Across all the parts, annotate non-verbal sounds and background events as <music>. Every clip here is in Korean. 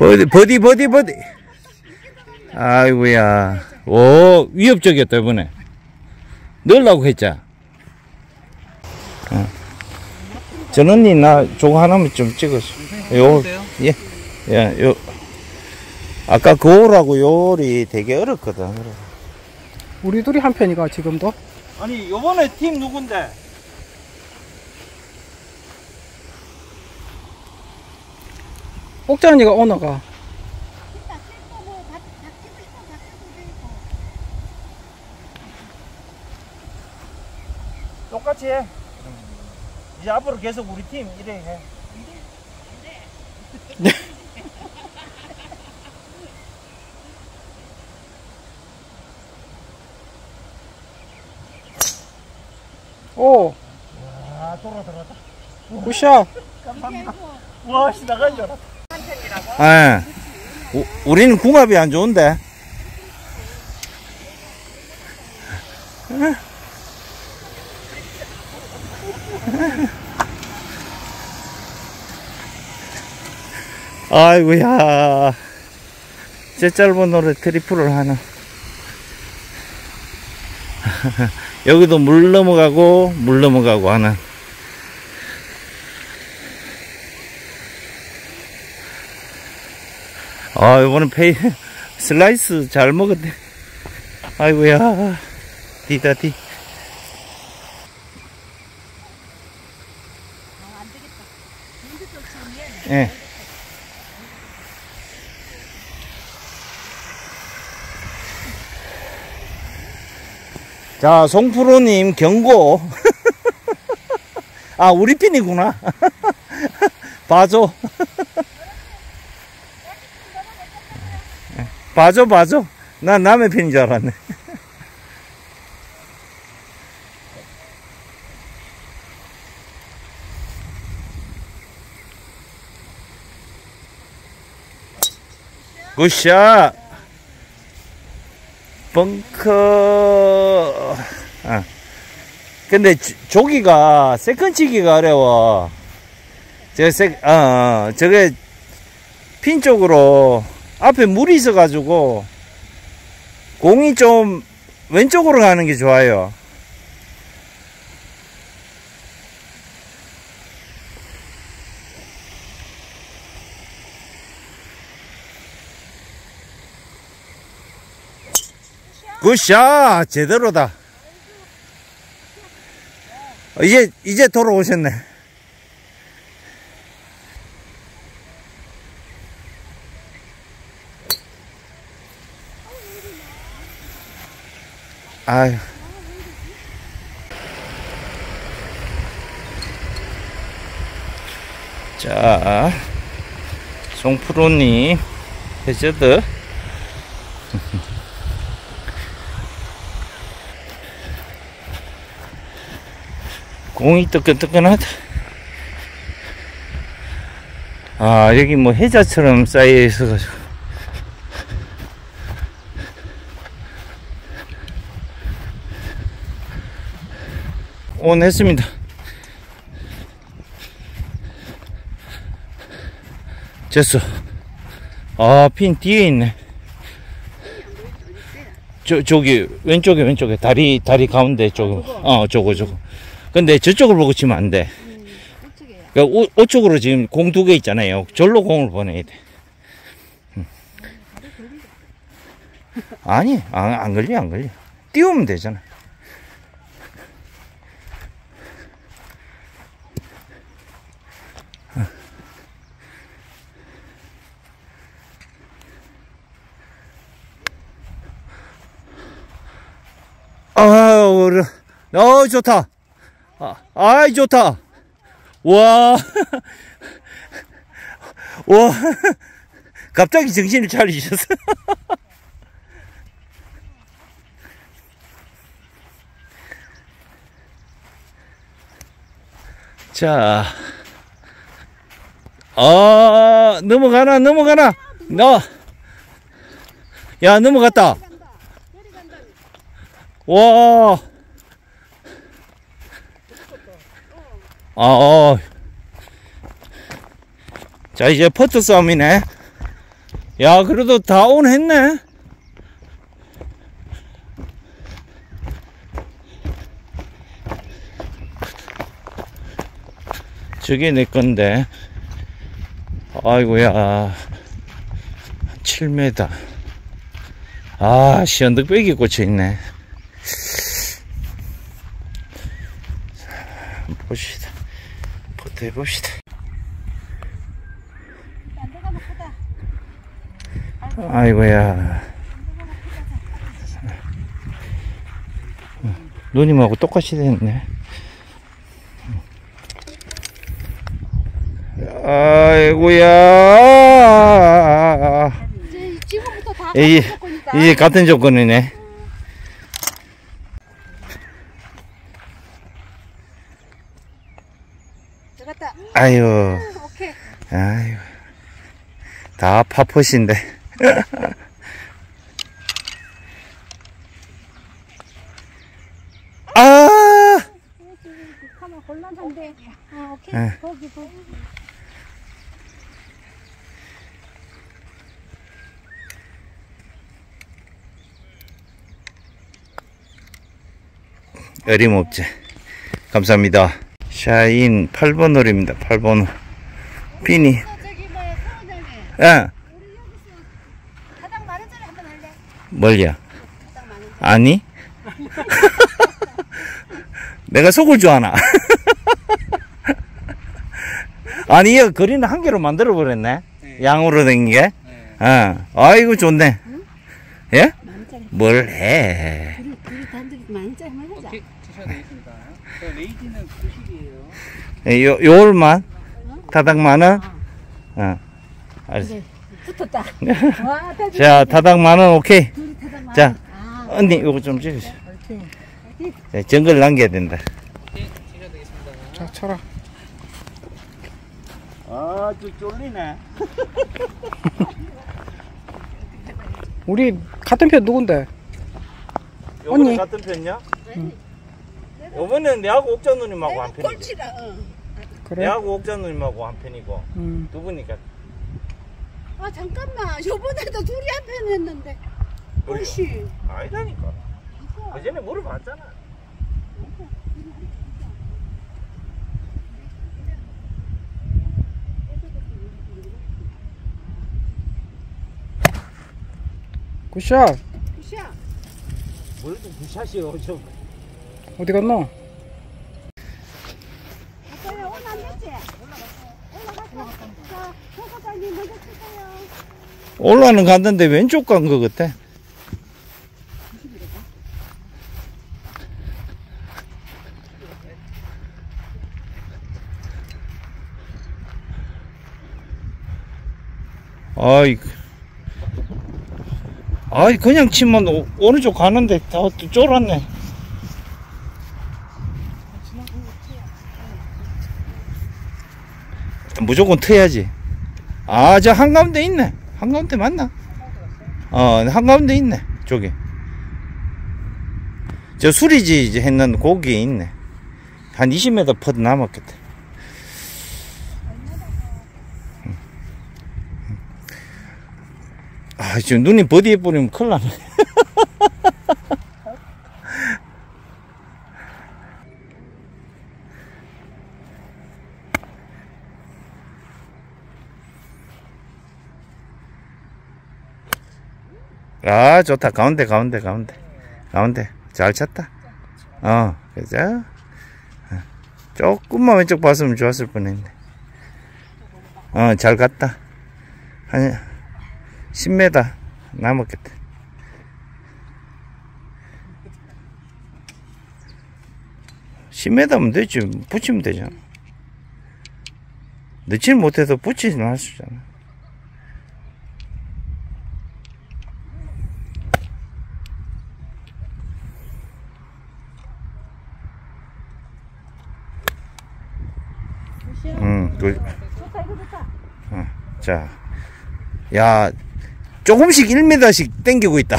버디, 버디, 버디, 버디. 아이고야. 오, 위협적이었다, 이번에. 넣으려고 했자. 어. 전 언니, 나 저거 하나만 좀 찍어줘. 요, 예. 예, 요. 아까 그거라고 요리 되게 어렵거든. 우리 둘이 한 편이가 지금도 아니, 요번에 팀 누군데? 옥자 언니가 오너가 똑같이 해. 이제 앞으로 계속 우리 팀 이래 해. 오 아, 돌아 들어갔다. 굿샷 와, 씨, 나간 줄 알았다. 예. 우, 우리는 궁합이 안 좋은데. 아이고야. 제 짧은 노래 트리플을 하나. <laughs> 여기도 물 넘어가고, 물 넘어가고 하는. 아, 이번엔 페이, <laughs> 슬라이스 잘 먹었네. 아이고야. 디다, 디. 예. 자, 송프로님 경고. <laughs> 아, 우리 핀이구나. <laughs> 봐줘. 봐줘, 봐줘. 난 남의 편인 줄 알았네. <laughs> 굿샷! 벙커. 아. 근데 조- 조기가 second 치기가 어려워. 저 세, 어, 어, 저게 핀 쪽으로 앞에 물이 있어가지고 공이 좀 왼쪽으로 가는 게 좋아요. 굿샷! 제대로다. 어, 이제, 이제 돌아오셨네. 아유. 자, 송프로님, 해저드. <laughs> 공이 뜨끈뜨끈하다. 아, 여기 뭐 해자처럼 쌓여 있어가지고. 온 했습니다. 됐어. 아, 핀 뒤에 있네. 저, 저기, 왼쪽에, 왼쪽에, 다리, 다리 가운데 쪽, 어, 저거, 저거. 근데 저쪽을 보고 치면 안 돼. 그러니까 오, 오쪽으로 지금 공 두 개 있잖아요. 절로 공을 보내야 돼. 음. 아니, 안, 안 걸려, 안 걸려. 띄우면 되잖아. 아, 어려. 어, 좋다. 아, 아이, 좋다. 와. <laughs> 와. 갑자기 정신을 차리셨어. <laughs> 자. 아, 넘어가나, 넘어가나. 너. 야, 넘어갔다. 와. 아, 어. 자, 이제 퍼트 싸움이네. 야, 그래도 다온 했네. 저게 내 건데. 아이고야. 7m. 아, 시원득백이 꽂혀 있네. 봅시다. 포트 해봅시다. 아이고야. 누님하고 똑같이 됐네. 아이고야. 이제 같은 조건이네. 들어갔다. 아유. 아유. 다 파포신데. 아! 하면 곤란한데. 어, 오케이. 네. 거기 거기. 어림없지. 감사합니다. 샤인 8번 홀입니다. 8번 홀. 비니. 어, 저기 뭐야 사원장님. 야, 우리 여기서 가장 많은 자리 한번 할래? 뭘야? 가장 많은 자리. 아니? <laughs> 내가 속을 줄 아나? <laughs> 아니, 이 거리는 한 개로 만들어 버렸네. 양으로 된 게. 어. 아이고, 좋네. 예? 많은 자리. 뭘 해. 예, 요, 요올만? 타닥만은? 어. 알았어. 네. 붙었다. <laughs> 와, 자, 타닥만은 오케이. 둘이. 자. 아, 언니, 요거 좀 찍으세요. 네, 정글 남겨야 된다. 오케이. 자 쳐라. 아, 좀 쫄리네. 우리 같은 편 누군데? <laughs> 요번에 언니. 같은 편이야? 요번에는 내하고 옥자 누님하고 한 편이지. 꼴찌라. 어. 그래? 내하고 옥자 누님하고 한 편이고 음. 두 분이니까 아 잠깐만. 요번에도 둘이 한 편 했는데. 꼴찌. 아니다니까. 그 전에 물어봤잖아. 굿샷. 굿이야. 뭘좀 부샷이요. 좀. 어디 갔노? 올라는 갔는데 왼쪽 간 거 같아. 아이, 아이 그냥 치면 오- 오른쪽 가는데 다 쫄았네. 무조건 트야지. 아, 저 한가운데 있네. 한가운데 맞나? 어, 한가운데 있네. 저기. 저 수리지 이제 했는 고기에 있네. 한 20m 퍼드 남았겠다. 음. 아, 지금 눈이 버디해 버리면 큰일 나네. 아, 좋다. 가운데, 가운데, 가운데. 가운데. 잘 쳤다. 어, 그죠? 어. 조금만 왼쪽 봤으면 좋았을 뻔 했네. 어, 잘 갔다. 한 10m 남았겠다. 십 m 면 되지. 붙이면 되잖아. 넣지 못해도 붙이는 할 수 있잖아. 굿이야. 응, 그, 이거 좋다. 자, 야, 조금씩 1m씩 땡기고 있다.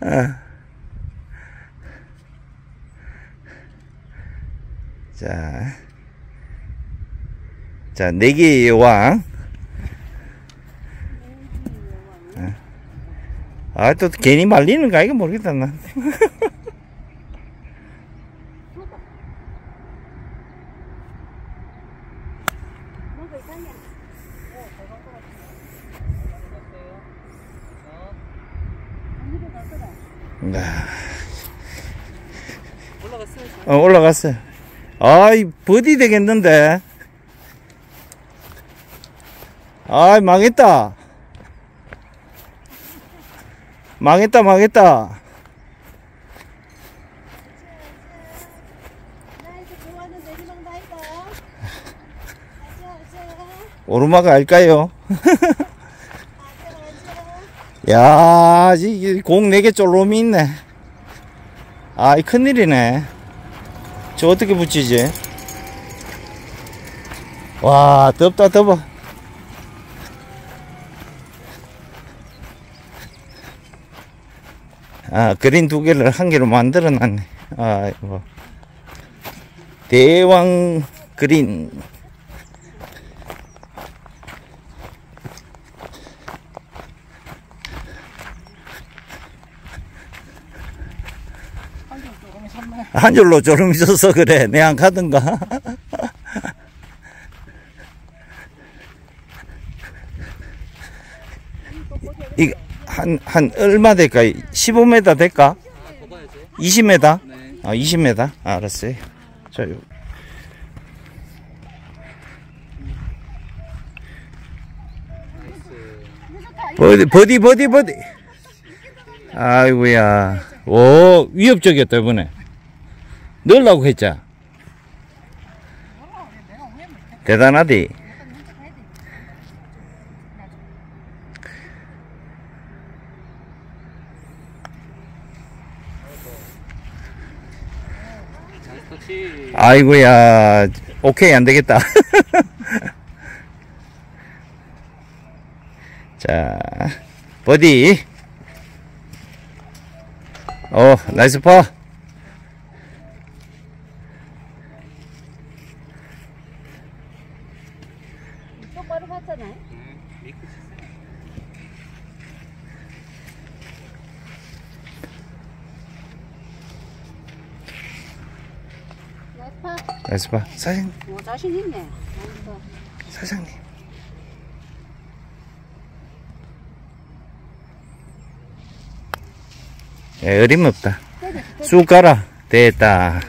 어. <laughs> 자, 자, 내기의 여왕. 아, 또 괜히 말리는 거 아이가 모르겠다, 난. <laughs> 뭔가 이상해. 언니도 가더라. 야, 올라갔어요. 어, 올라갔어. 아이, 버디 되겠는데. 아이, 망했다. 망했다, 망했다. 오르막 알까요? <laughs> 야, 이, 공 4개 쫄롬이 있네. 아, 이 큰일이네. 저 어떻게 붙이지? 와, 덥다, 더워. 아, 그린 두 개를 한 개로 만들어 놨네. 아이고. 대왕 그린. 한 줄로 졸음 있어서 그래. 내 안 가든가. 이, 한, 한, 얼마 될까? 15m 될까? 아, 더 봐야지. 20m? 네. 아, 20m? 아, 알았어요. 자, 요. 버디, 버디, 버디, 버디. 아이고야. 오, 위협적이었다, 이번에. 넣으려고 했자. 대단하디. 아이고야. 오케이, 안 되겠다. <laughs> 자, 버디. 어, 나이스 파. 똑바로 봤잖아. 네. 미끄 치세요. 나이스파. 나이스 파. 사장, 어, 자신 있네. 사장님. 예, 어림없다. 쑥 가라. 됐다.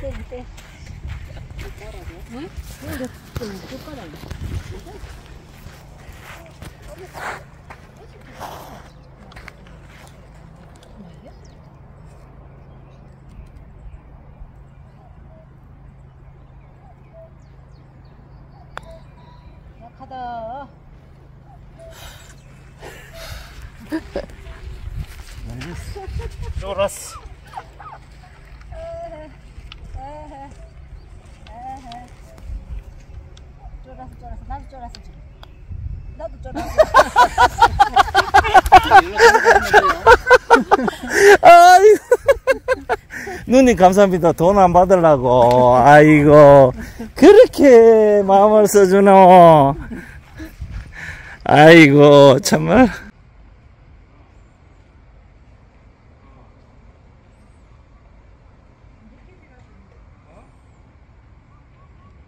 때려, 때려. 응? 이거 좀 숟가락. 약하다. 쫄았어. 에헤, 에헤, 에헤. 쫄았어, 쫄았어. 나도 쫄았어, 지금. 나도 쫄았어. <laughs> 아이고. 누님 감사합니다. 돈 안 받으려고. 아이고. 그렇게 마음을 써주노. 아이고, 정말.